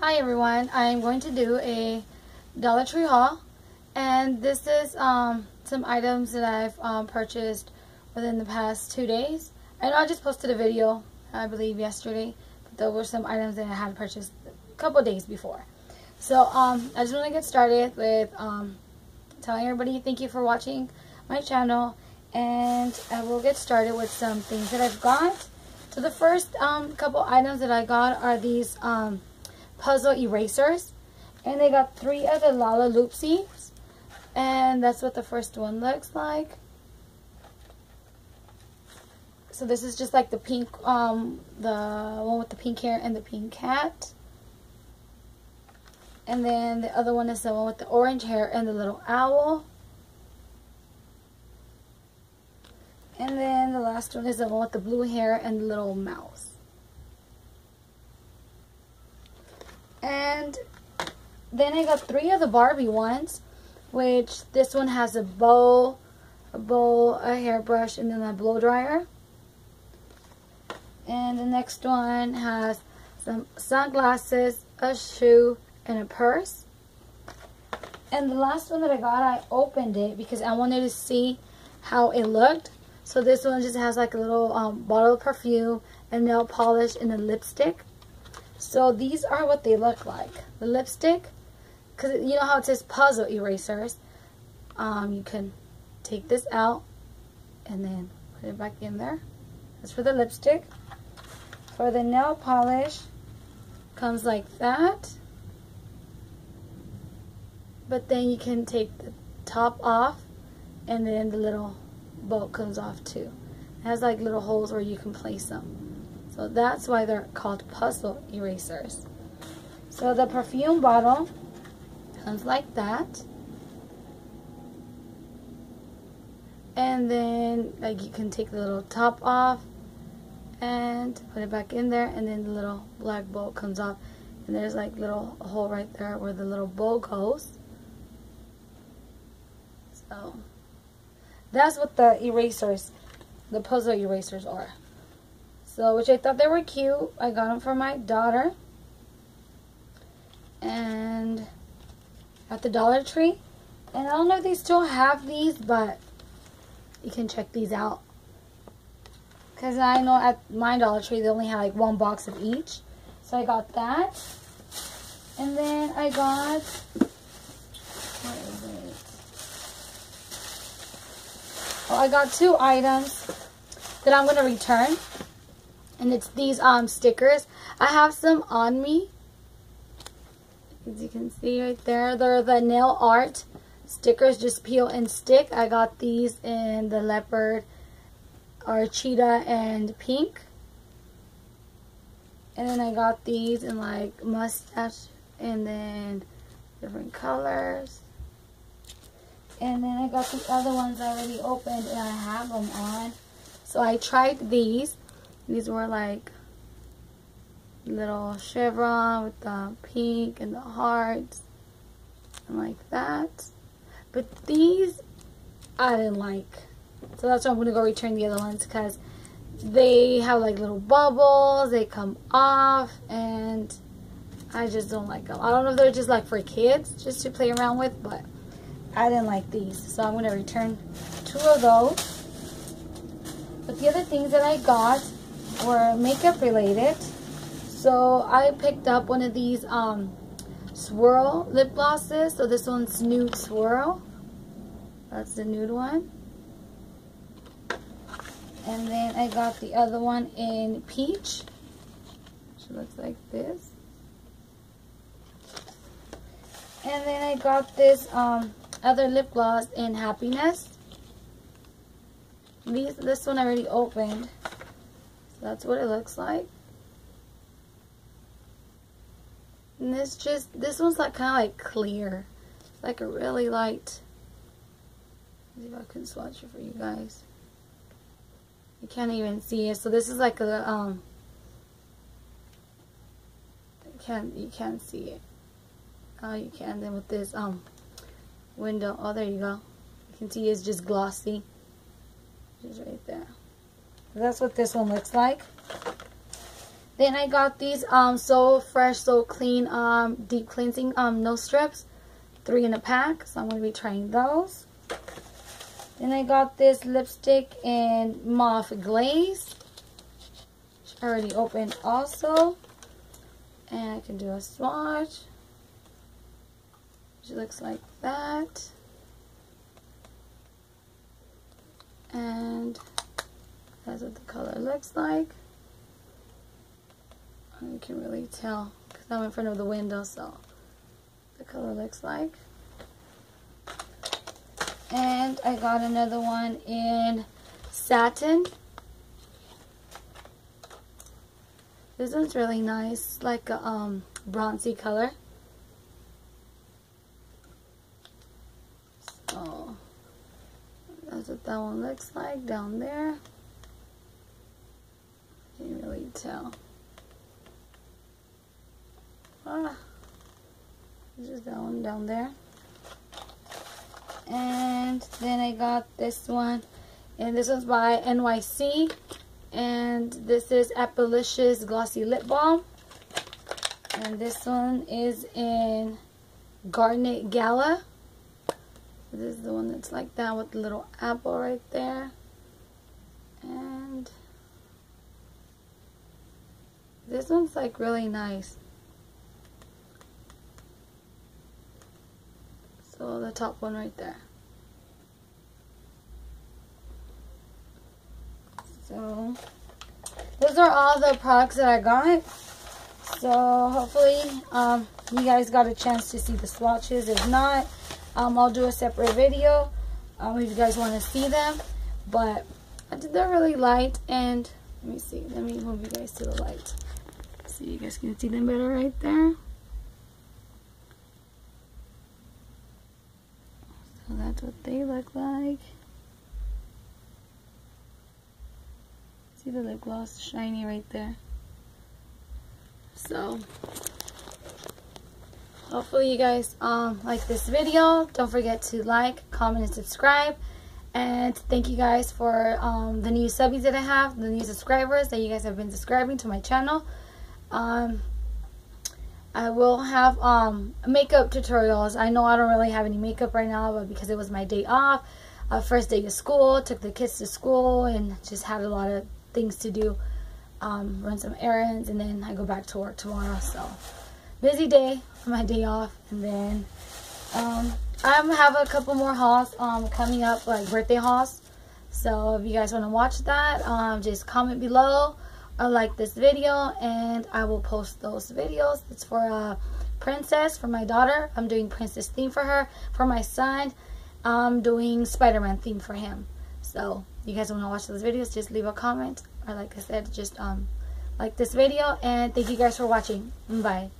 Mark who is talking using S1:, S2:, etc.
S1: Hi everyone, I'm going to do a Dollar Tree haul and this is um, some items that I've um, purchased within the past two days. I know I just posted a video, I believe yesterday, but there were some items that I had purchased a couple days before. So um, I just want to get started with um, telling everybody thank you for watching my channel and I will get started with some things that I've got. So the first um, couple items that I got are these um, puzzle erasers. And they got three of the Lalaloopsies. And that's what the first one looks like. So this is just like the pink, um, the one with the pink hair and the pink hat. And then the other one is the one with the orange hair and the little owl. And then the last one is the one with the blue hair and the little mouse. And then I got three of the Barbie ones, which this one has a bow, a bow, a hairbrush, and then a blow dryer. And the next one has some sunglasses, a shoe, and a purse. And the last one that I got, I opened it because I wanted to see how it looked. So this one just has like a little um, bottle of perfume, and nail polish, and a lipstick. So these are what they look like. The lipstick, because you know how it says puzzle erasers. Um, you can take this out and then put it back in there. That's for the lipstick. For the nail polish, comes like that. But then you can take the top off and then the little bolt comes off too. It has like little holes where you can place them. So that's why they're called puzzle erasers. So the perfume bottle comes like that. And then like you can take the little top off and put it back in there and then the little black bolt comes off and there's like little hole right there where the little bowl goes. So that's what the erasers, the puzzle erasers are. So, which I thought they were cute. I got them for my daughter. And at the Dollar Tree. And I don't know if they still have these, but you can check these out. Because I know at my Dollar Tree, they only have like one box of each. So I got that. And then I got, what is it? Well, I got two items that I'm going to return. And it's these um stickers. I have some on me. As you can see right there. They're the nail art stickers. Just peel and stick. I got these in the leopard or cheetah and pink. And then I got these in like mustache and then different colors. And then I got the other ones already opened and I have them on. So I tried these. These were like little chevron with the pink and the hearts and like that. But these I didn't like. So that's why I'm going to go return the other ones because they have like little bubbles. They come off and I just don't like them. I don't know if they're just like for kids just to play around with, but I didn't like these. So I'm going to return two of those. But the other things that I got were makeup related. So I picked up one of these um, swirl lip glosses. So this one's Nude Swirl. That's the nude one. And then I got the other one in peach. Which looks like this. And then I got this um, other lip gloss in Happiness. These, this one I already opened. So that's what it looks like. And this just, this one's like kind of like clear. It's like a really light. see if I can swatch it for you guys. You can't even see it. So this is like a, um, can't, you can't see it. Oh, you can. Then with this, um, window. Oh, there you go. You can see it's just glossy. Just right there. That's what this one looks like. Then I got these um so fresh, so clean um deep cleansing um nose strips, three in a pack. So I'm gonna be trying those. Then I got this lipstick in mauve glaze. I already opened also. And I can do a swatch. She looks like that. And that's what the color looks like. You can really tell because I'm in front of the window, so the color looks like. And I got another one in satin. This one's really nice, like a um, bronzy color. So, that's what that one looks like down there. Tell. Ah, just that one down there. And then I got this one. And this one's by NYC and this is Applelicious Glossy Lip Balm. And this one is in Garnet Gala. This is the one that's like that with the little apple right there this one's like really nice So the top one right there. So those are all the products that I got. So hopefully um, you guys got a chance to see the swatches. If not, um, I'll do a separate video um, if you guys want to see them. But I they're really light and let me see. Let me move you guys to the light. So you guys can see them better right there. So that's what they look like. See the lip gloss shiny right there. So hopefully you guys um, like this video. Don't forget to like, comment, and subscribe. And thank you guys for um, the new subbies that I have, the new subscribers that you guys have been subscribing to my channel. Um, I will have um, makeup tutorials. I know I don't really have any makeup right now, but because it was my day off, uh, first day of school, took the kids to school, and just had a lot of things to do. Um, run some errands, and then I go back to work tomorrow. So, busy day for my day off. And then um, I have a couple more hauls um, coming up, like birthday hauls. So, if you guys want to watch that, um, just comment below like this video and I will post those videos. It's for a princess for my daughter. I'm doing princess theme for her. For my son, I'm doing Spider-Man theme for him. So you guys want to watch those videos, just leave a comment. Or like I said, just um like this video. And thank you guys for watching. Bye.